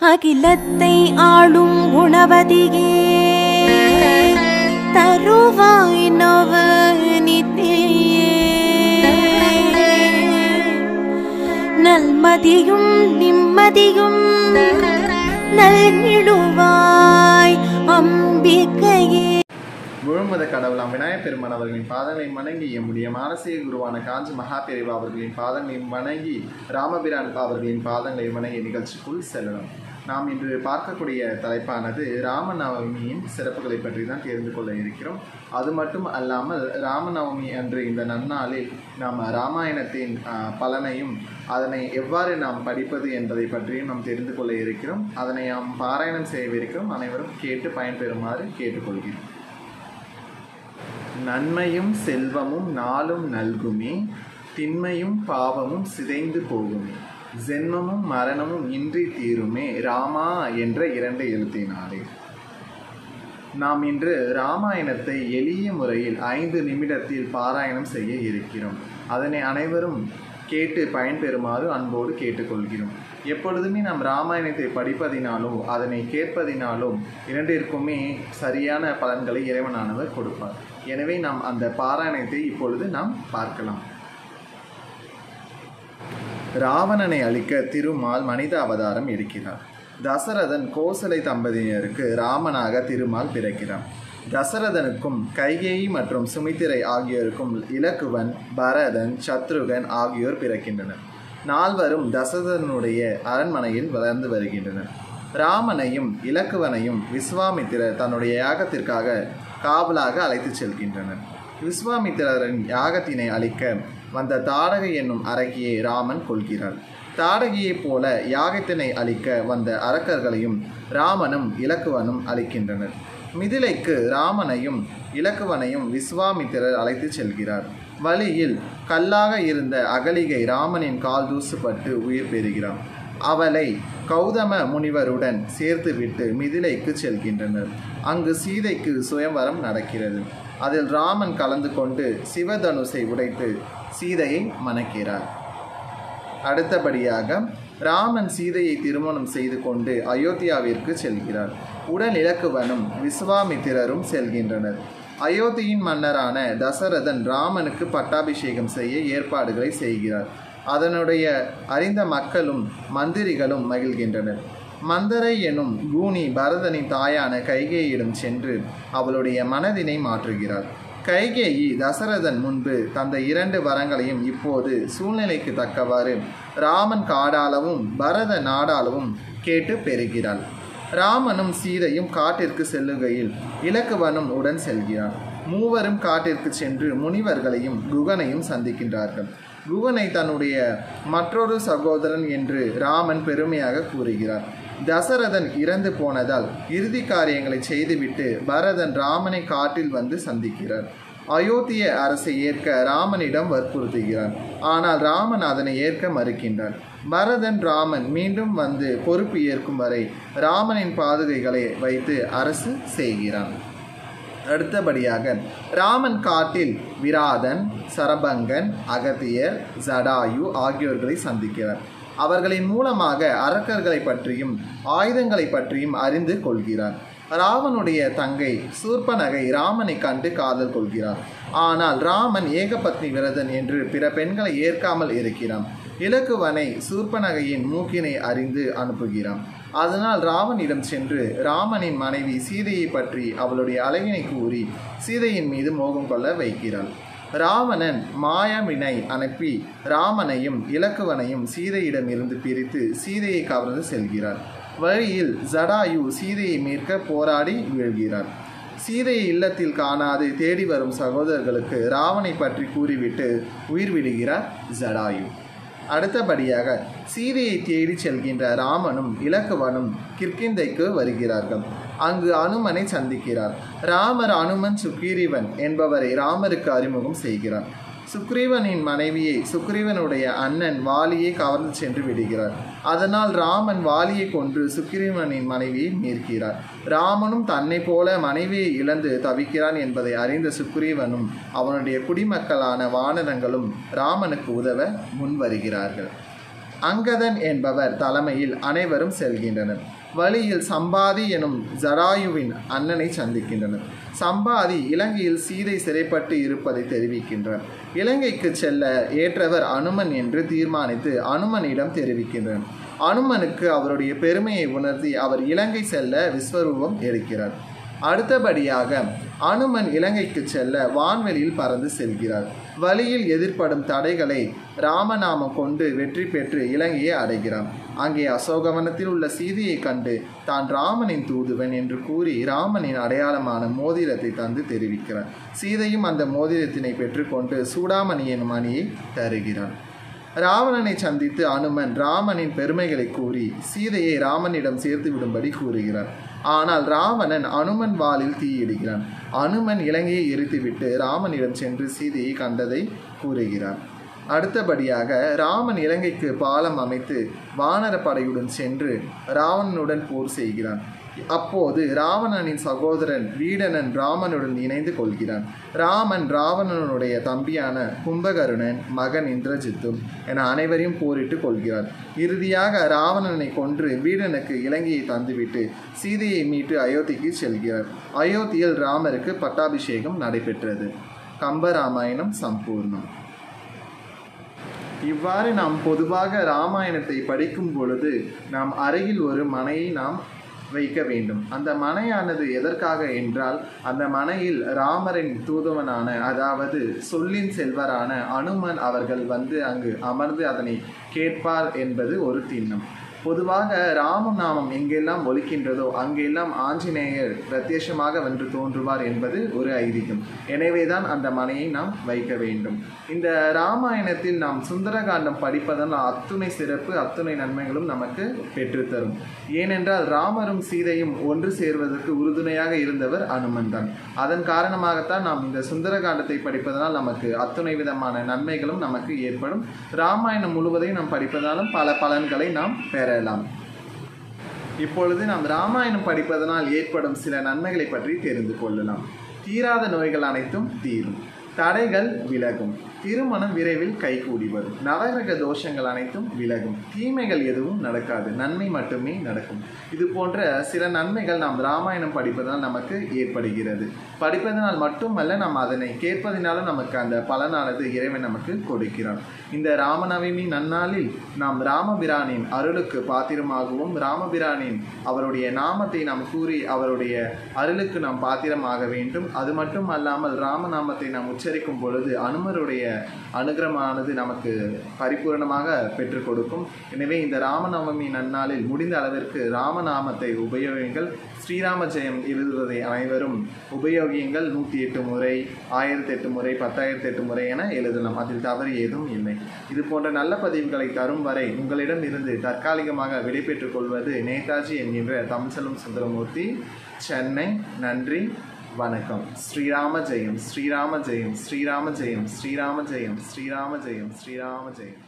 அகிலத்தை ஆளும் உணவதியே தருவாய் நவ நல்மதியும் நிம்மதியும் நல்கிடுவாய் அம்பிக்கையே முழுமத கடவுளாம் விநாயகப் பெருமான் அவர்களின் பாதங்களை வணங்கி எம்முடைய மானசீக குருவான காஞ்சி மகாபெரிவா அவர்களின் பாதங்களையும் வணங்கி ராமபிரான் அவர்களின் பாதங்களை வணங்கி நிகழ்ச்சிக்குள் செல்லலாம். நாம் இன்று பார்க்கக்கூடிய தலைப்பானது ராமநவமியின் சிறப்புகளை பற்றி தான் தெரிந்து கொள்ள இருக்கிறோம். அது மட்டும் அல்லாமல் ராமநவமி அன்று இந்த நன்னாளில் நாம் ராமாயணத்தின் பலனையும் அதனை எவ்வாறு நாம் படிப்பது என்பதை பற்றியும் நாம் தெரிந்து கொள்ள இருக்கிறோம். அதனை நாம் பாராயணம் செய்யவிருக்கிறோம் அனைவரும் கேட்டு பயன்பெறுமாறு கேட்டுக்கொள்கிறோம் நன்மையும் செல்வமும் நாளும் நல்குமே திண்மையும் பாவமும் சிதைந்து போகுமே. ஜென்மமும் மரணமும் இன்றி தீருமே ராமா என்ற இரண்டு எழுத்தினாலே. நாம் இன்று ராமாயணத்தை எளிய முறையில் ஐந்து நிமிடத்தில் பாராயணம் செய்ய இருக்கிறோம். அதனை அனைவரும் கேட்டு பயன்பெறுமாறு அன்போடு கேட்டுக்கொள்கிறோம். எப்பொழுதுமே நாம் ராமாயணத்தை படிப்பதினாலும் அதனை கேட்பதினாலும் இரண்டிற்குமே சரியான பலன்களை இறைவனானவர் கொடுப்பார். எனவே நாம் அந்த பாராயணத்தை இப்பொழுது நாம் பார்க்கலாம். ராவணனை அழிக்க திருமால் மனித அவதாரம் எடுக்கிறார். தசரதன் கோசலை தம்பதியினருக்கு ராமனாக திருமால் பிறக்கிறான். தசரதனுக்கும் கைகேயி மற்றும் சுமித்திரை ஆகியோருக்கும் இலக்குவன் பரதன் சத்ருகன் ஆகியோர் பிறக்கின்றனர். நால்வரும் தசரதனுடைய அரண்மனையில் வளர்ந்து வருகின்றனர். ராமனையும் இலக்குவனையும் விஸ்வாமித்திரர் தன்னுடைய யாகத்திற்காக காவலாக அழைத்துச் செல்கின்றனர். விஸ்வாமித்திரரின் யாகத்தினை அழிக்க வந்த தாடகை என்னும் அரக்கியை ராமன் கொள்கிறார் தாடகியைப் போல யாகத்தினை அழிக்க வந்த அரக்கர்களையும் ராமனும் இலக்குவனும் அழிக்கின்றனர். மிதிலைக்கு ராமனையும் இலக்குவனையும் விஸ்வாமித்திரர் அழைத்துச் செல்கிறார். வழியில் கல்லாக இருந்த அகலிகை ராமனின் கால் தூசுப்பட்டு உயிர் பெறுகிறான். அவளை கௌதம முனிவருடன் சேர்த்துவிட்டு மிதிலைக்கு செல்கின்றனர். அங்கு சீதைக்கு சுயம்பரம் நடக்கிறது. அதில் ராமன் கலந்து கொண்டு சிவதனுசை உடைத்து சீதையை மணக்கிறார். அடுத்தபடியாக ராமன் சீதையை திருமணம் செய்து கொண்டு அயோத்தியாவிற்கு செல்கிறார். உடன் இலக்குவனும் விஸ்வாமித்திரரும் செல்கின்றனர். அயோத்தியின் மன்னரான தசரதன் ராமனுக்கு பட்டாபிஷேகம் செய்ய ஏற்பாடுகளை செய்கிறார். அதனுடைய அறிந்த மக்களும் மந்திரிகளும் மகிழ்கின்றனர். மந்தரை எனும் கூனி பரதனின் தாயான கைகேயிடம் சென்று அவளுடைய மனதினை மாற்றுகிறார் கைகேயி தசரதன் முன்பு தந்த இரண்டு வரங்களையும் இப்போது சூழ்நிலைக்கு தக்கவாறு ராமன் காடாலவும் பரத நாடாலவும் கேட்டு பெறுகிறாள். ராமனும் சீதையும் காட்டிற்கு செல்லுகையில் இலக்குவனும் உடன் செல்கிறார் மூவரும் காட்டிற்கு சென்று முனிவர்களையும் குகனையும் சந்திக்கின்றார்கள். குகனை தன்னுடைய மற்றொரு சகோதரன் என்று ராமன் பெருமையாக கூறுகிறார். தசரதன் இறந்து போனதால் இறுதி காரியங்களை செய்துவிட்டு பரதன் ராமனை காட்டில் வந்து சந்திக்கிறார். அயோத்திய அரசை ஏற்க ராமனிடம் வற்புறுத்துகிறான். ஆனால் ராமன் அதனை ஏற்க மறுக்கின்றான். பரதன் ராமன் மீண்டும் வந்து பொறுப்பு ஏற்கும் வரை ராமனின் பாதுகைகளை வைத்து அரசு செய்கிறான். அடுத்தபடியாக ராமன் காட்டில் விராதன் சரபங்கன் அகத்தியர் ஜடாயு ஆகியோர்களை சந்திக்கிறார். அவர்களின் மூலமாக அரக்கர்களை பற்றியும் ஆயுதங்களை பற்றியும் அறிந்து கொள்கிறார். ராவனுடைய தங்கை சூர்பனகை ராமனை கண்டு காதல் கொள்கிறார். ஆனால் ராமன் ஏகபத்னி விரதன் என்று பிற பெண்களை ஏற்காமல் இருக்கிறான். இலக்குவனை சூர்பனகையின் மூக்கினை அறிந்து அனுப்புகிறான். அதனால் ராவனிடம் சென்று ராமனின் மனைவி சீதையை பற்றி அவளுடைய அழகினை கூறி சீதையின் மீது மோகம் கொள்ள வைக்கிறாள். ராவணன் மாயமினை அனுப்பி ராமனையும் இலக்குவனையும் சீதையிடமிருந்து பிரித்து சீதையை கவர்ந்து செல்கிறார். வழியில் ஜடாயு சீதையை மீட்க போராடி வீழ்கிறார். சீதையை இல்லத்தில் காணாது தேடி வரும் சகோதரர்களுக்கு ராவனை பற்றி கூறிவிட்டு உயிர் விடுகிறார் ஜடாயு. அடுத்தபடியாக சீதையை தேடி செல்கின்ற ராமனும் இலக்குவனும் கிர்கிந்தைக்கு வருகிறார்கள். அங்கு அனுமனை சந்திக்கிறார். ராமர் அனுமன் சுக்கிரீவன் என்பவரை ராமருக்கு அறிமுகம் செய்கிறார். சுக்ரீவனின் மனைவியை சுக்ரீவனுடைய அண்ணன் வாலியை கவர்ந்து சென்று விடுகிறார். அதனால் ராமன் வாலியை கொன்று சுக்ரீவனின் மனைவியை மீட்கிறார். ராமனும் தன்னை போல மனைவியை இழந்து தவிக்கிறான் என்பதை அறிந்த சுக்ரீவனும் அவனுடைய குடிமக்களான வானரங்களும் ராமனுக்கு உதவ முன்வருகிறார்கள். அங்கதன் என்பவர் தலைமையில் அனைவரும் செல்கின்றனர். வழியில் சம்பாதி எனும் ஜராயுவின் அண்ணனை சந்திக்கின்றனர். சம்பாதி இலங்கையில் சீதை சிறைப்பட்டு இருப்பதை தெரிவிக்கின்றார் இலங்கைக்கு செல்ல ஏற்றவர் அனுமன் என்று தீர்மானித்து அனுமனிடம் தெரிவிக்கின்றனர். அனுமனுக்கு அவருடைய பெருமையை உணர்த்தி அவர் இலங்கை செல்ல விஸ்வரூபம் எடுக்கிறார். அடுத்தபடியாக அனுமன் இலங்கைக்கு செல்ல வான்வெளியில் பறந்து செல்கிறார். வழியில் எதிர்ப்படும் தடைகளை ராமநாமம் கொண்டு வெற்றி பெற்று இலங்கையை அடைகிறான். அங்கே அசோகவனத்தில் உள்ள சீதையை கண்டு தான் ராமனின் தூதுவன் என்று கூறி ராமனின் அடையாளமான மோதிரத்தை தந்து தெரிவிக்கிறார் சீதையும் அந்த மோதிரத்தினை பெற்றுக்கொண்டு சூடாமணி எனும் அணியை தருகிறான். ராவணனை சந்தித்து அனுமன் ராமனின் பெருமைகளை கூறி சீதையை ராமனிடம் சேர்த்து விடும்படி கூறுகிறார் ஆனால் ராவணன் அனுமன் வாளில் தீயிடுகிறான். அனுமன் இலங்கையை எரித்துவிட்டு ராமனிடம் சென்று சீதையை கண்டதை கூறுகிறார் அடுத்தபடியாக ராமன் இலங்கைக்கு பாலம் அமைத்து வானர படையுடன் சென்று ராவணனுடன் போர் செய்கிறான். அப்போது ராவணனின் சகோதரன் வீடனன் ராமனுடன் இணைந்து கொள்கிறான். ராமன் ராவணனுடைய தம்பியான கும்பகருணன் மகன் இந்திரஜித்தும் என அனைவரையும் போரிட்டு கொள்கிறார். இறுதியாக ராவணனை கொன்று வீடனுக்கு இலங்கையை தந்துவிட்டு சீதையை மீட்டு அயோத்திக்கு செல்கிறார். அயோத்தியில் ராமருக்கு பட்டாபிஷேகம் நடைபெற்றது. கம்பராமாயணம் சம்பூர்ணம். இவ்வாறு நாம் பொதுவாக ராமாயணத்தை படிக்கும் பொழுது நாம் அருகில் ஒரு மனையை நாம் வைக்க வேண்டும். அந்த மனையானது எதற்காக என்றால் அந்த மனையில் ராமரின் தூதுவனான அதாவது சொல்லின் செல்வரான அனுமன் அவர்கள் வந்து அங்கு அமர்ந்து அதனை கேட்பார் என்பது ஒரு திண்ணம். பொதுவாக ராமநாமம் எங்கெல்லாம் ஒலிக்கின்றதோ அங்கெல்லாம் ஆஞ்சநேயர் பிரத்யட்சமாக வென்று தோன்றுவார் என்பது ஒரு ஐதீகம். எனவேதான் அந்த மனையை நாம் வைக்க வேண்டும். இந்த ராமாயணத்தில் நாம் சுந்தரகாண்டம் படிப்பதால் அத்துணை சிறப்பு அத்துணை நன்மைகளும் நமக்கு பெற்றுத்தரும். ஏனென்றால் ராமரும் சீதையும் ஒன்று சேர்வதற்கு உறுதுணையாக இருந்தவர் அனுமன் தான். அதன் காரணமாகத்தான் நாம் இந்த சுந்தரகாண்டத்தை படிப்பதனால் நமக்கு அத்துணை விதமான நன்மைகளும் நமக்கு ஏற்படும். ராமாயணம் முழுவதையும் நாம் படிப்பதாலும் பல பலன்களை நாம் பெற பெறலாம். இப்பொழுது நாம் ராமாயணம் படிப்பதனால் ஏற்படும் சில நன்மைகளை பற்றி தெரிந்து கொள்ளலாம். தீராத நோய்கள் அனைத்தும் தீரும். தடைகள் விலகும். திருமணம் விரைவில் கைகூடி வரும் நவகிரக தோஷங்கள் அனைத்தும் விலகும். தீமைகள் எதுவும் நடக்காது. நன்மை மட்டுமே நடக்கும். இது போன்ற சில நன்மைகள் நாம் ராமாயணம் படிப்பதால் நமக்கு ஏற்படுகிறது. படிப்பதனால் மட்டுமல்ல நாம் அதனை கேட்பதனாலும் நமக்கு அந்த பலனானது இறைவன் நமக்கு கொடுக்கிறான். இந்த ராமநவமி நன்னாளில் நாம் ராமபிரானின் அருளுக்கு பாத்திரமாகவும் ராமபிரானின் அவருடைய நாமத்தை நாம் கூறி அவருடைய அருளுக்கு நாம் பாத்திரமாக வேண்டும். அது மட்டும் அல்லாமல் ராமநாமத்தை நாம் உச்சரிக்கும் பொழுது அனுமருடைய அனுகிரமானது நமக்கு பரிபூரணமாக பெற்றுக் கொடுக்கும். எனவே இந்த ராமநவமி நன்னாளில் முடிந்த அளவிற்கு ராமநாமத்தை உபயோகிங்கள் ஸ்ரீராம ஜெயம் எழுதுவதை அனைவரும் உபயோகியுங்கள். நூற்றி எட்டு முறை ஆயிரத்தி எட்டு முறை பத்தாயிரத்தி எட்டு முறை என எழுதலாம். அதில் தவறு ஏதும் இல்லை. இது போன்ற நல்ல பதிவுகளை தரும் வரை உங்களிடம் இருந்து தற்காலிகமாக விடைபெற்றுக் கொள்வது நேதாஜி என்கின்ற தமிழ்செல்வம் சுந்தரமூர்த்தி. சென்னை நன்றி. வணக்கம். ஸ்ரீராம ஜெயம் ஸ்ரீராம ஜெயம் ஸ்ரீராம ஜெயம் ஸ்ரீராம ஜெயம் ஸ்ரீராம ஜெயம் ஸ்ரீராம ஜெயம்.